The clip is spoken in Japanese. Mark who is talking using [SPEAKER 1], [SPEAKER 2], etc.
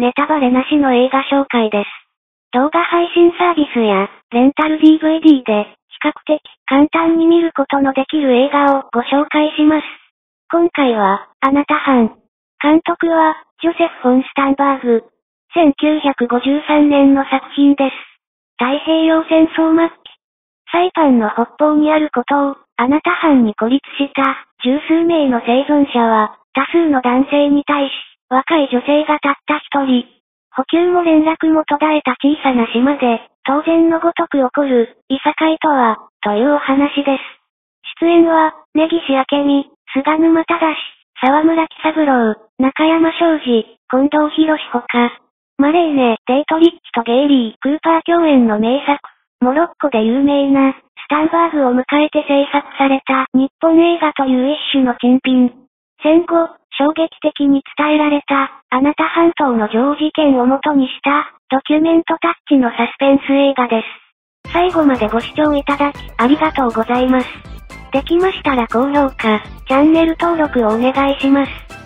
[SPEAKER 1] ネタバレなしの映画紹介です。動画配信サービスや、レンタル DVD で、比較的簡単に見ることのできる映画をご紹介します。今回は、あなた班。監督は、ジョセフ・フォン・スタンバーグ。1953年の作品です。太平洋戦争末期。サイパンの北方にあることを、あなた班に孤立した十数名の生存者は、多数の男性に対し、若い女性がたった一人。補給も連絡も途絶えた小さな島で、当然のごとく起こる、いさかいとは、というお話です。出演は、根岸明美、菅沼正、沢村喜三郎、中山昌司、近藤博士ほか、マレーネ、デイトリッチとゲイリー、クーパー共演の名作、モロッコで有名な、スタンバーグを迎えて制作された日本映画という一種の珍品。戦後、衝撃的に伝えられた、あなた半島の上事件を元にした、ドキュメントタッチのサスペンス映画です。最後までご視聴いただき、ありがとうございます。できましたら高評価、チャンネル登録をお願いします。